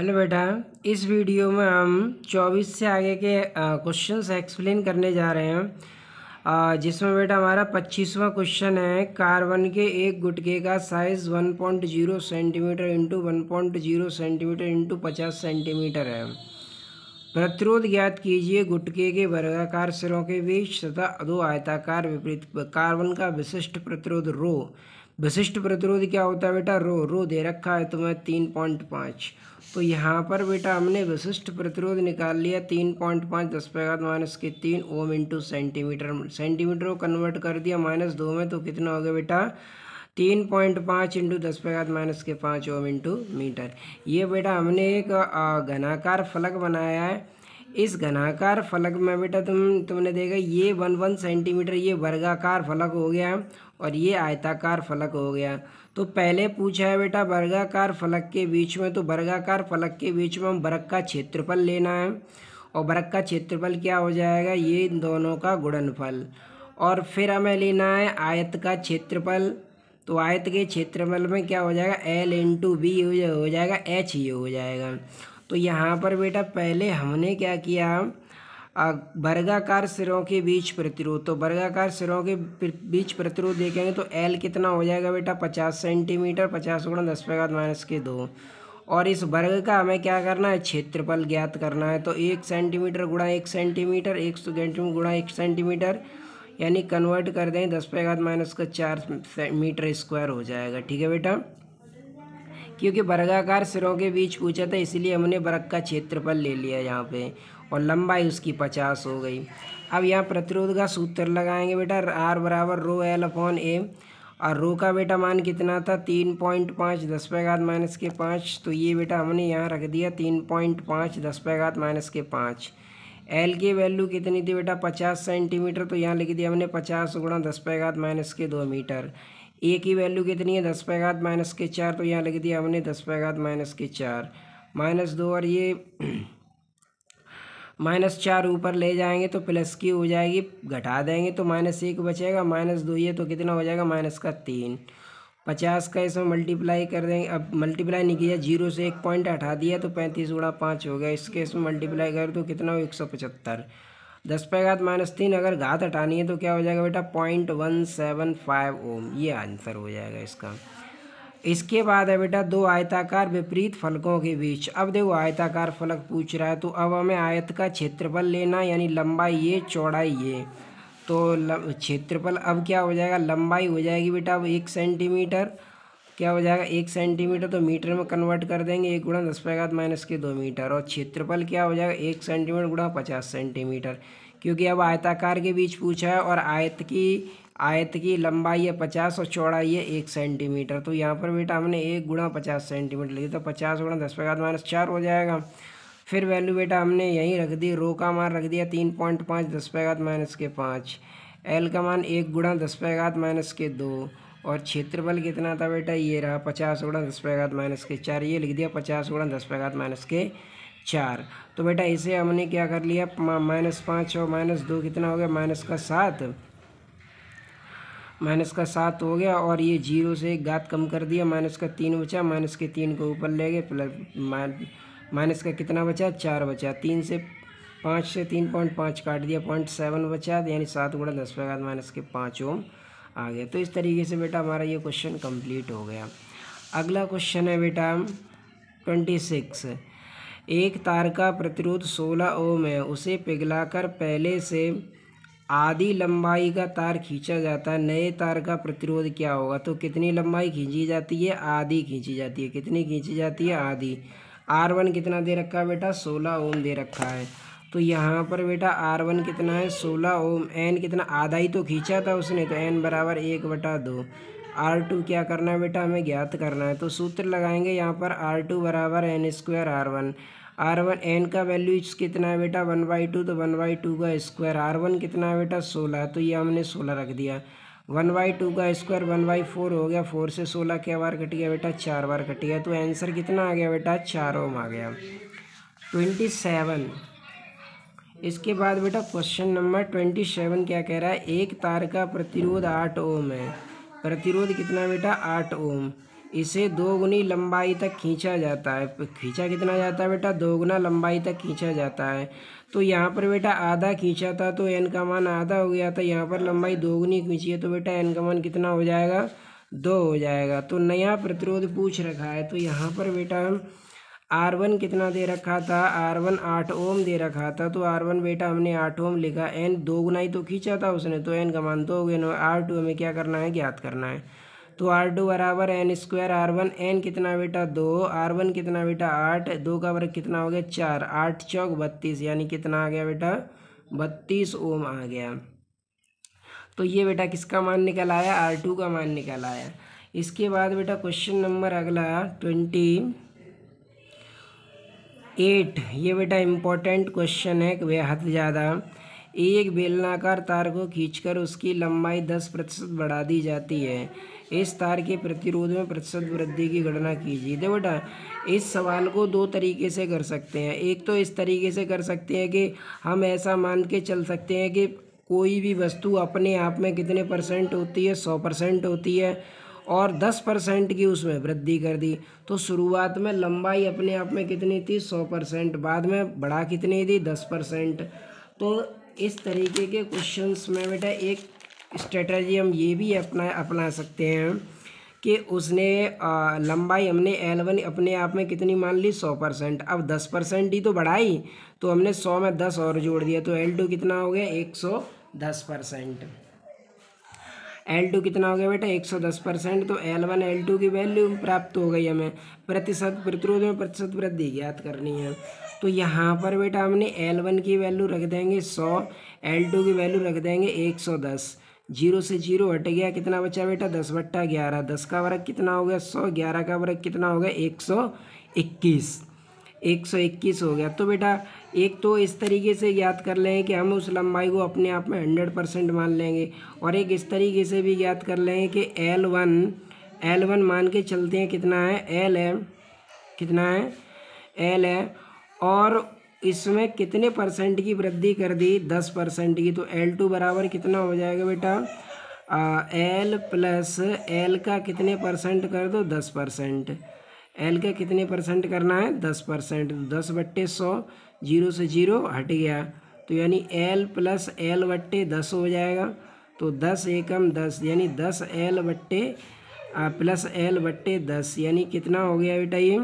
Hello बेटा, इस video में हम 24 से आगे के क्वेश्चंस एक्सप्लेन करने जा रहे हैं। जिसमें बेटा हमारा पच्चीसवां क्वेश्चन है, कार्बन के एक गुटके का size 1.0 centimetre into one centimetre into पचास सेंटीमीटर है। प्रतिरोध ज्ञात कीजिए गुटके के वर्गाकार सिरों के बीच तथा दो आयताकार विपरीत, कार्बन का विशिष्ट प्रतिरोध रो विशिष्ट प्रतिरोध क्या होता है बेटा? रो रो दे रखा है तुम्हें तीन पॉइंट पाँच। तो यहाँ पर बेटा हमने विशिष्ट प्रतिरोध निकाल लिया, तीन पॉइंट पाँच, दस पैगात माइनस के तीन ओम इंटू सेंटीमीटर। सेंटीमीटर को कन्वर्ट कर दिया माइनस दो में तो कितना हो गया बेटा? तीन पॉइंट पाँच इंटू दस पैगात माइनस के पाँच ओम इंटू मीटर। ये बेटा हमने एक घनाकार फलक बनाया है। इस घनाकार फलक में बेटा तुम, तुमने देखा ये वन वन सेंटीमीटर ये वर्गाकार फलक हो गया और ये आयताकार फलक हो गया। तो पहले पूछा है बेटा, वर्गाकार फलक के बीच में तो वर्गाकार फलक के बीच में हम वर्ग का क्षेत्रफल लेना है और वर्ग का क्षेत्रफल क्या हो जाएगा? ये इन दोनों का गुणनफल। और फिर हमें लेना है आयत का क्षेत्रफल। तो आयत के क्षेत्रफल में क्या हो जाएगा? एल इंटू बी हो जाएगा एच ये हो जाएगा। तो यहाँ पर बेटा पहले हमने क्या किया? वर्गाकार सिरों के बीच प्रतिरोध। तो वर्गाकार सिरों के बीच प्रतिरोध देखेंगे तो एल कितना हो जाएगा बेटा? पचास सेंटीमीटर, पचास गुणा दस पैगात माइनस के दो। और इस वर्ग का हमें क्या करना है? क्षेत्रफल ज्ञात करना है। तो एक सेंटीमीटर गुणा एक सेंटीमीटर एक सेंटीमीटर गुणा एक सेंटीमीटर, यानी कन्वर्ट कर दें दस पैगात माइनस का चार मीटर स्क्वायर हो जाएगा। ठीक है बेटा? क्योंकि वर्गाकार सिरों के बीच पूछा था, इसलिए हमने वर्ग का क्षेत्रफल ले लिया यहाँ पे, और लंबाई उसकी पचास हो गई। अब यहाँ प्रतिरोध का सूत्र लगाएँगे बेटा, आर बराबर रो एल अपॉन ए, और रो का बेटा मान कितना था? तीन पॉइंट पाँच दस पैगात माइनस के पाँच तो ये बेटा हमने यहाँ रख दिया तीन पॉइंट पाँच दस पैगात माइनस के पाँच। एल की वैल्यू कितनी थी बेटा? पचास सेंटीमीटर तो यहाँ लिख दिया हमने पचास गुणा दस पैगात माइनस के दो मीटर। ए की वैल्यू कितनी है? दस पैगात माइनस के चार तो यहाँ लिख दिया हमने दस पैगात माइनस के चार। माइनस दो और ये माइनस चार ऊपर ले जाएँगे तो प्लस की हो जाएगी, घटा देंगे तो माइनस एक बचेगा। माइनस दो ये तो कितना हो जाएगा? माइनस का तीन। पचास का इसमें मल्टीप्लाई कर देंगे। अब मल्टीप्लाई नहीं किया, ज़ीरो से एक पॉइंट हटा दिया तो पैंतीस गुणा पाँच हो गया। इसके इसमें मल्टीप्लाई कर तो कितना हो? एक सौ पचहत्तर। दस पे घात माइनस तीन अगर घात हटानी है तो क्या हो जाएगा बेटा? Point one seven five ohm. ये आंसर हो जाएगा इसका। इसके बाद है बेटा, दो आयताकार विपरीत फलकों के बीच। अब देखो, आयताकार फलक पूछ रहा है तो अब हमें आयत का क्षेत्रफल लेना यानी लंबाई ये, चौड़ाई ये। तो क्षेत्रफल अब क्या हो जाएगा? लंबाई हो जाएगी बेटा, अब एक सेंटीमीटर। क्या हो जाएगा? एक सेंटीमीटर तो मीटर में कन्वर्ट कर देंगे, एक गुणा दस पैगात माइनस के दो मीटर और क्षेत्रफल क्या हो जाएगा? एक सेंटीमीटर गुणा पचास सेंटीमीटर क्योंकि अब आयताकार के बीच पूछा है, और आयत की आयत की लंबाई है पचास और चौड़ाई है एक सेंटीमीटर तो यहाँ पर बेटा हमने एक गुणा पचास सेंटीमीटर लिया तो पचास गुणा दस पैगात माइनस चार हो जाएगा। फिर वैल्यू बेटा हमने यहीं रख दी रो का मान रख दिया तीन पॉइंट पाँच, दस पैगात माइनस के पाँच। एल का मान एक गुणा दस पैगात माइनस के दो। और क्षेत्रफल कितना था बेटा? ये रहा पचास गुणा दस पैगात माइनस के चार, ये लिख दिया पचास गुणा दस पैगात माइनस के चार। तो बेटा इसे हमने क्या कर लिया? माइनस पाँच और माइनस दो कितना हो गया? माइनस का सात। माइनस का सात हो गया और ये ज़ीरो से एक गात कम कर दिया। माइनस का तीन बचा, माइनस के तीन को ऊपर ले गए, प्लस माइनस का कितना बचा? चार बचा। तीन से पाँच से तीन पॉइंट पाँच काट दिया, पॉइंट सेवन बचा, यानी सात गुणा दस पैगात माइनस के पाँच ओम। आ गया। तो इस तरीके से बेटा हमारा ये क्वेश्चन कंप्लीट हो गया। अगला क्वेश्चन है बेटा ट्वेंटी सिक्स एक तार का प्रतिरोध सोलह ओम है। उसे पिघलाकर पहले से आधी लंबाई का तार खींचा जाता है। नए तार का प्रतिरोध क्या होगा? तो कितनी लंबाई खींची जाती है? आधी खींची जाती है। कितनी खींची जाती है? आधी। आर वन कितना दे रखा है बेटा? सोलह ओम दे रखा है। तो यहाँ पर बेटा आर वन कितना है? सोलह ओम। एन कितना? आधा ही तो खींचा था उसने तो एन बराबर एक बटा दो। आर टू क्या करना है बेटा? हमें ज्ञात करना है। तो सूत्र लगाएँगे यहाँ पर आर टू बराबर N square R one. R one, N का वैल्यू कितना है बेटा? वन बाई टू तो वन बाई टू का स्क्वायर। आर वन कितना है बेटा? सोलह। तो ये हमने सोलह रख दिया। वन बाई टू का स्क्वायर वन बाई फोर हो गया। फोर से सोलह क्या बार कट गया बेटा? चार बार कट गया। तो आंसर कितना आ गया बेटा? चार ओम आ गया। Twenty seven. इसके बाद बेटा क्वेश्चन नंबर ट्वेंटी सेवन क्या कह रहा है? एक तार का प्रतिरोध आठ ओम है। प्रतिरोध कितना बेटा? आठ ओम। इसे दो गुनी लंबाई तक खींचा जाता है। खींचा कितना जाता है बेटा? दो गुना लंबाई तक खींचा जाता है। तो यहाँ पर बेटा आधा खींचा था तो एन का मान आधा हो गया था। यहाँ पर लंबाई दोगुनी खींची है तो बेटा एन का मान कितना हो जाएगा? दो हो जाएगा। तो नया प्रतिरोध पूछ रखा है। तो यहाँ पर बेटा आर वन कितना दे रखा था? आर वन आठ ओम दे रखा था। तो आर वन बेटा हमने आठ ओम लिखा। एन दो गुना ही तो खींचा था उसने। तो एन का मान दो हो गया। आर टू हमें क्या करना है? ज्ञात करना है। तो आर टू बराबर N square R one N कितना बेटा? दो। आर वन कितना बेटा? आठ। दो का वर्ग कितना हो गया? चार। आठ चौक बत्तीस। यानी कितना आ गया बेटा? बत्तीस ओम आ गया। तो ये बेटा किसका मान निकल आया? आर टू का मान निकल आया। इसके बाद बेटा क्वेश्चन नंबर अगला ट्वेंटी एट, ये बेटा इम्पोर्टेंट क्वेश्चन है बेहद ज़्यादा। एक बेलनाकार तार को खींचकर उसकी लंबाई दस प्रतिशत बढ़ा दी जाती है। इस तार के प्रतिरोध में प्रतिशत वृद्धि की गणना कीजिए। देखो बेटा, इस सवाल को दो तरीके से कर सकते हैं। एक तो इस तरीके से कर सकते हैं कि हम ऐसा मान के चल सकते हैं कि कोई भी वस्तु अपने आप में कितने परसेंट होती है, सौ परसेंट होती है। और दस परसेंट की उसमें वृद्धि कर दी। तो शुरुआत में लंबाई अपने आप में कितनी थी? सौ परसेंट। बाद में बढ़ा कितनी थी दस परसेंट। तो इस तरीके के क्वेश्चंस में बेटा एक स्ट्रेटजी हम ये भी अपना अपना सकते हैं कि उसने आ, लंबाई हमने एल वन अपने आप में कितनी मान ली? सौ परसेंट। अब दस परसेंट ही तो बढ़ाई तो हमने सौ में दस और जोड़ दिया तो एल टू कितना हो गया? एक सौ दस परसेंट। एल टू कितना हो गया बेटा? एक सौ दस परसेंट। तो एल वन एल टू की वैल्यू प्राप्त हो गई हमें। प्रतिशत, प्रतिरोध में प्रतिशत वृद्धि ज्ञात करनी है। तो यहाँ पर बेटा हमने एल वन की वैल्यू रख देंगे सौ एल टू की वैल्यू रख देंगे एक सौ दस। ज़ीरो से ज़ीरो हट गया। कितना बचा बेटा? दस बट्टा ग्यारह। दस का वर्ग कितना हो गया? सौ। ग्यारह का वर्ग कितना हो गया? एक सौ इक्कीस। एक सौ इक्कीस हो गया। तो बेटा, एक तो इस तरीके से याद कर लें कि हम उस लंबाई को अपने आप में हंड्रेड परसेंट मान लेंगे और एक इस तरीके से भी याद कर लें कि एल वन एल वन मान के चलते हैं कितना है? एल है, कितना है? एल है और इसमें कितने परसेंट की वृद्धि कर दी? दस परसेंट की। तो एल टू बराबर कितना हो जाएगा बेटा? एल प्लस एल का कितने परसेंट कर दो? दस परसेंट। एल का कितने परसेंट करना है? दस परसेंट। दस बट्टे सौ, ज़ीरो से ज़ीरो हट गया। तो यानी एल प्लस एल बट्टे दस हो जाएगा। तो दस एकम दस, यानी दस एल बट्टे प्लस एल बट्टे दस। यानी कितना हो गया बेटा ये?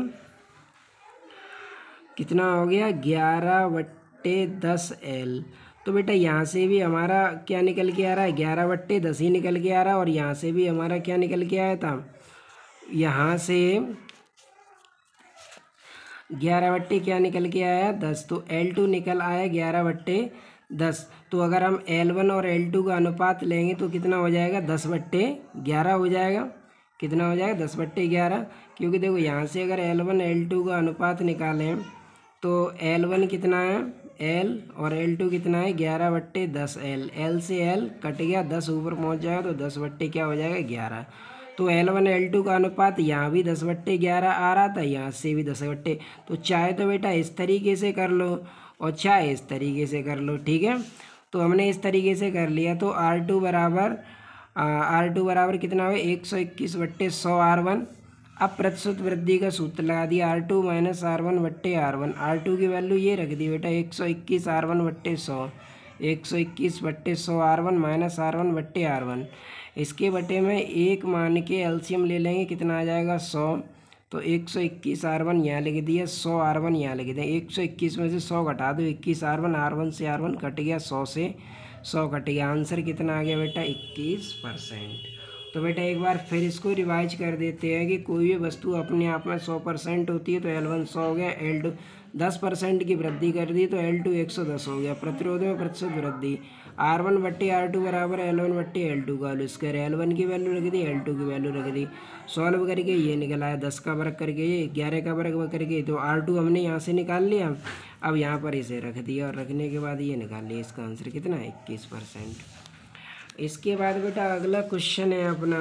कितना हो गया? ग्यारह बट्टे दस एल। तो बेटा यहाँ से भी हमारा क्या निकल के आ रहा है? ग्यारह बट्टे दस ही निकल के आ रहा है। और यहाँ से भी हमारा क्या निकल के आया था? यहाँ से ग्यारह बट्टे क्या निकल के आया? दस। तो एल टू निकल आया ग्यारह बट्टे दस। तो अगर हम एल वन और एल टू का अनुपात लेंगे तो कितना हो जाएगा? दस बट्टे ग्यारह हो जाएगा। कितना हो जाएगा? दस बट्टे ग्यारह। क्योंकि देखो, यहाँ से अगर एल वन एल टू का अनुपात निकालें तो एल वन कितना है? एल और एल टू कितना है? ग्यारह बट्टे दस एल एल से एल कट गया, दस ऊपर पहुँच जाएगा तो दस बट्टे क्या हो जाएगा? ग्यारह। तो एल वन एल टू का अनुपात यहाँ भी दस बट्टे ग्यारह आ रहा था, यहाँ से भी दस बट्टे। तो चाहे तो बेटा इस तरीके से कर लो और चाहे इस तरीके से कर लो, ठीक है? तो हमने इस तरीके से कर लिया। तो आर टू बराबर आर टू बराबर कितना हो एक सौ इक्कीस बट्टे सौ आर वन अब प्रतिशत वृद्धि का सूत्र लगा दिया। R two minus R one बट्टे आर वन आर टू की वैल्यू ये रख दी बेटा, एक सौ इक्कीस आर वन बट्टे सौ। एक सौ इक्कीस बट्टे सौ R one minus R one बट्टे आर वन इसके बटे में एक मान के एल्शियम ले लेंगे, कितना आ जाएगा? सौ। तो एक सौ इक्कीस आर वन यहाँ लिख दिया, सौ आर वन यहाँ लिख दिया। एक सौ इक्कीस में से सौ घटा दो, इक्कीस आर वन आर वन से आर वन कट गया सौ से, सौ कट गया। आंसर कितना आ गया बेटा? इक्कीस परसेंट। तो बेटा एक बार फिर इसको रिवाइज कर देते हैं कि कोई भी वस्तु अपने आप में सौ परसेंट होती है तो एल वन सौ हो गया, एल टू दस परसेंट की वृद्धि कर दी तो एल टू एक सौ दस हो गया। प्रतिरोध में प्रतिशत वृद्धि। आर वन बट्टी आर टू बराबर एल वन बट्टी एल टू का इसकर एल वन की वैल्यू रख दी एल टू की वैल्यू रख दी सॉल्व करके ये निकल आया दस का वर्ग करके ये, ग्यारह का वर्ग करके। तो आर टू हमने यहाँ से निकाल लिया। अब यहाँ पर इसे रख दिया और रखने के बाद ये निकाल लिया। इसका आंसर कितना? है इक्कीस परसेंट। इसके बाद बेटा अगला क्वेश्चन है अपना।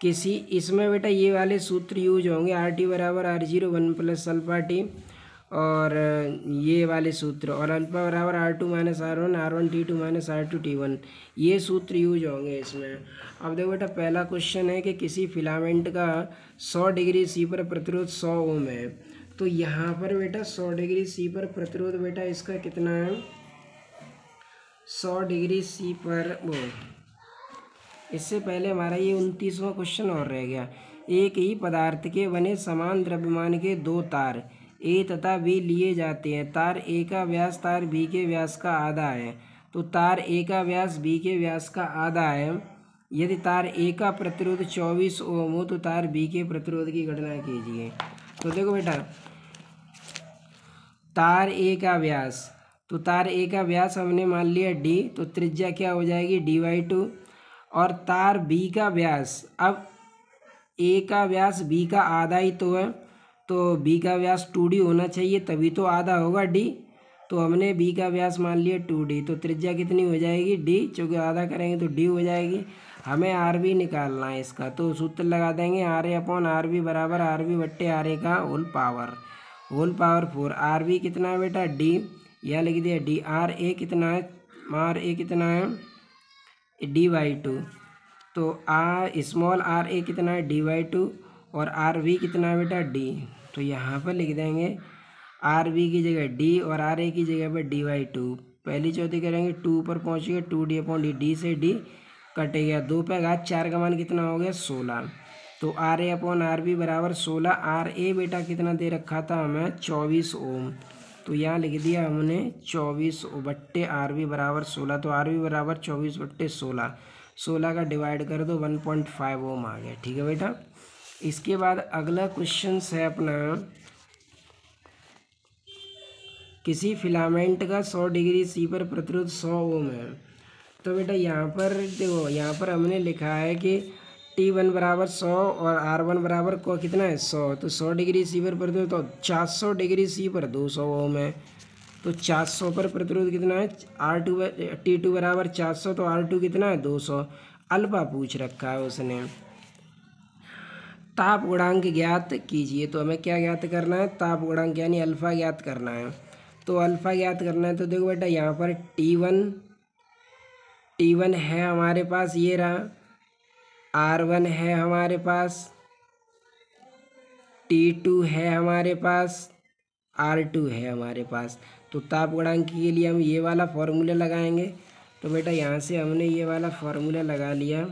किसी, इसमें बेटा ये वाले सूत्र यूज़ होंगे। आर टी बराबर R zero one plus alpha T और ये वाले सूत्र, और अल्फ़ा बराबर R two minus R one R one T two minus R two T one ये सूत्र यूज़ होंगे इसमें। अब देखो बेटा, पहला क्वेश्चन है कि किसी फिलामेंट का सौ डिग्री सी पर प्रतिरोध सौ ओम है। तो यहाँ पर बेटा सौ डिग्री सी पर प्रतिरोध बेटा इसका कितना है? सौ डिग्री सी पर वो इससे पहले हमारा ये उनतीसवां क्वेश्चन और रह गया। एक ही पदार्थ के बने समान द्रव्यमान के दो तार। ए तथा बी लिए जाते हैं। तार ए का व्यास, तार बी के व्यास का आधा है। तो तार ए का व्यास, बी के व्यास का आधा है। यदि तार ए का प्रतिरोध चौबीस ओम हो तो तार बी के प्रतिरोध की गणना कीजिए। तो देखो बेटा, तार ए का व्यास तो तार ए का व्यास हमने मान लिया डी तो त्रिज्या क्या हो जाएगी? D by two. और तार बी का व्यास, अब ए का व्यास बी का आधा ही तो है। तो बी का व्यास टू डी होना चाहिए, तभी तो आधा होगा डी तो हमने बी का व्यास मान लिया टू डी तो त्रिज्या कितनी हो जाएगी डी चूँकि आधा करेंगे तो डी हो जाएगी। हमें आर बी निकालना है इसका तो सूत्र लगा देंगे R A upon R B बराबर आर बी बट्टे आर ए का whole power whole power four R B कितना है बेटा? डी यह लिख दिया डी आर ए कितना है? आर ए कितना है? डी वाई टू तो आर स्मॉल आर ए कितना है? डी वाई टू और आर वी कितना है बेटा? डी तो यहाँ पर लिख देंगे आर वी की जगह डी और आर ए की जगह पर डी वाई टू पहली चौथी करेंगे टू पर पहुँचेगा two D upon D D से डी कटे गया दो पे घात चार का मान कितना हो गया? सोलह। तो R A upon R B बराबर सोलह। आर ए बेटा कितना दे रखा था हमें? चौबीस ओम। तो यहाँ लिख दिया हमने चौबीस बट्टे आर बी बराबर सोलह। तो आर बी बराबर चौबीस बट्टे सोलह। सोलह का डिवाइड कर दो वन पॉइंट फाइव ओम आ गया। ठीक है बेटा? इसके बाद अगला क्वेश्चन है अपना। किसी फिलामेंट का सौ डिग्री सी पर प्रतिरोध सौ ओम है। तो बेटा यहाँ पर देखो, यहाँ पर हमने लिखा है कि टी वन बराबर सौ और आर वन बराबर को कितना है? सौ। तो सौ डिग्री सी पर प्रतिरोध तो चार सौ डिग्री सी पर दो सौ ओम है। तो चार सौ पर प्रतिरोध कितना है? आर टू टी टू बराबर चार सौ तो आर टू कितना है? दो सौ। अल्फ़ा पूछ रखा है उसने। ताप गुणांक ज्ञात कीजिए। तो हमें क्या ज्ञात करना है? ताप गुणांक यानी अल्फ़ा ज्ञात करना है। तो अल्फ़ा ज्ञात करना है तो देखो बेटा, यहाँ पर टी वन टी वन है हमारे पास, ये रहा। आर वन है हमारे पास टी टू है हमारे पास आर टू है हमारे पास। तो ताप गुणांक के लिए हम ये वाला फॉर्मूला लगाएँगे। तो बेटा, यहाँ से हमने ये वाला फार्मूला लगा लिया।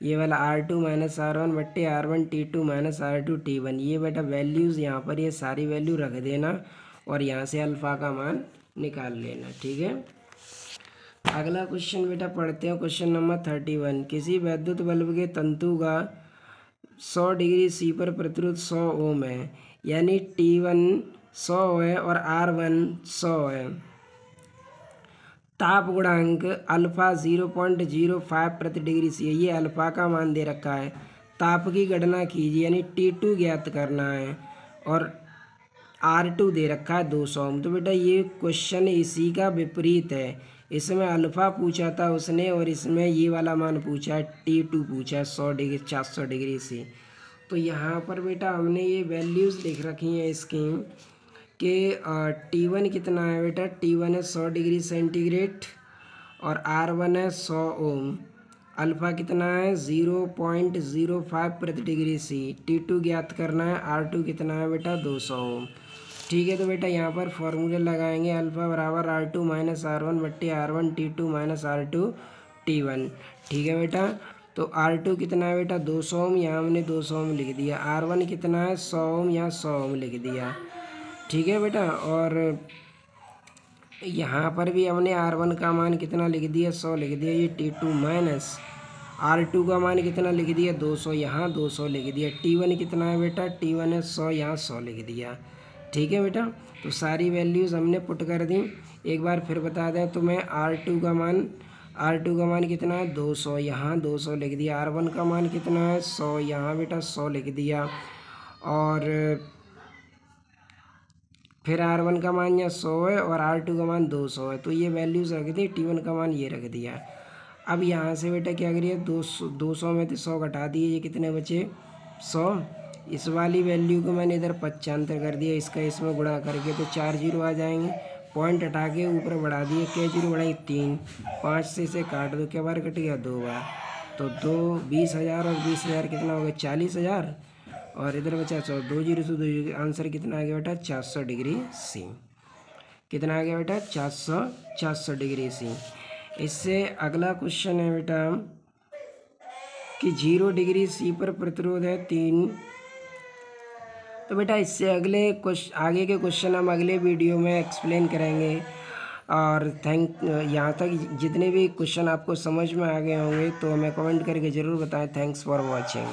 ये वाला R two minus R one बट्टे R one T two minus R two T one ये बेटा वैल्यूज़ यहाँ पर ये सारी वैल्यू रख देना और यहाँ से अल्फ़ा का मान निकाल लेना, ठीक है? अगला क्वेश्चन बेटा पढ़ते हैं क्वेश्चन नंबर थर्टी वन किसी वैद्युत बल्ब के तंतु का सौ डिग्री सी पर प्रतिरोध सौ ओम है, यानी टी वन सौ है और आर वन सौ है। ताप गुणांक alpha zero point zero five प्रति डिग्री सी ये अल्फ़ा का मान दे रखा है। ताप की गणना कीजिए, यानी टी टू ज्ञात करना है और आर टू दे रखा है दो सौ। तो बेटा ये क्वेश्चन इसी का विपरीत है। इसमें अल्फ़ा पूछा था उसने और इसमें ये वाला मान पूछा है टी टू पूछा है, सौ डिग्री, चार सौ डिग्री से। तो यहाँ पर बेटा हमने ये वैल्यूज़ लिख रखी हैं इसकी। कि टी वन कितना है बेटा? टी वन है सौ डिग्री सेंटीग्रेड और आर वन है सौ ओम। अल्फ़ा कितना है? ज़ीरो पॉइंट ज़ीरो फाइव प्रति डिग्री सी टी टू ज्ञात करना है। आर टू कितना है बेटा? दो सौ ओम। ठीक है तो बेटा यहाँ पर फॉर्मूले लगाएँगे। अल्फ़ा बराबर R two minus R one बट्टे R one T two minus R two T one ठीक है बेटा? तो आर टू कितना है बेटा? दो सौ ओम। यहाँ हमने दो सौ ओम लिख दिया। आर वन कितना है? सौ ओम यहाँ सौ ओम लिख दिया। ठीक है बेटा, और यहाँ पर भी हमने आर वन का मान कितना लिख दिया? सौ लिख दिया। ये T two minus R two का मान कितना लिख दिया? दो सौ। यहाँ दो सौ लिख दिया। टी वन कितना है बेटा? टी वन है सौ। यहाँ सौ लिख दिया। ठीक है बेटा? तो सारी वैल्यूज़ हमने पुट कर दी। एक बार फिर बता दें तो मैं आर टू का मान आर टू का मान कितना है? दो सौ। यहाँ दो सौ लिख दिया। आर वन का मान कितना है? सौ। यहाँ बेटा सौ लिख दिया। और फिर आर वन का मान यहाँ सौ है और आर टू का मान दो सौ है। तो ये वैल्यूज़ रख दी टी वन का मान ये रख दिया। अब यहाँ से बेटा क्या करिए, दो सौ दो सौ में तो सौ घटा दिए, ये कितने बचे? सौ। इस वाली वैल्यू को मैंने इधर पचानतर कर दिया, इसका इसमें गुणा करके तो चार ज़ीरो आ जाएँगे। पॉइंट हटा के ऊपर बढ़ा दिए, क्या ज़ीरो बढ़ाई? तीन। पाँच से इसे काट दो, क्या बार कट गया? दो बार। तो दो, बीस हज़ार और बीस हज़ार कितना हो गया? चालीस हज़ार। और इधर बचा सौ दो ज़ीरो से दो ज़ीरो आंसर कितना आ गया बेटा? चार सौ डिग्री सी। कितना आ गया बेटा? चार सौ चार सौ डिग्री सी। इससे अगला क्वेश्चन है बेटा, कि ज़ीरो डिग्री सी पर प्रतिरोध है तीन। तो बेटा इससे अगले क्वेश्चन आगे के क्वेश्चन हम अगले वीडियो में एक्सप्लेन करेंगे। और थैंक यहाँ तक जितने भी क्वेश्चन आपको समझ में आ गए होंगे तो हमें कमेंट करके ज़रूर बताएँ। Thanks for watching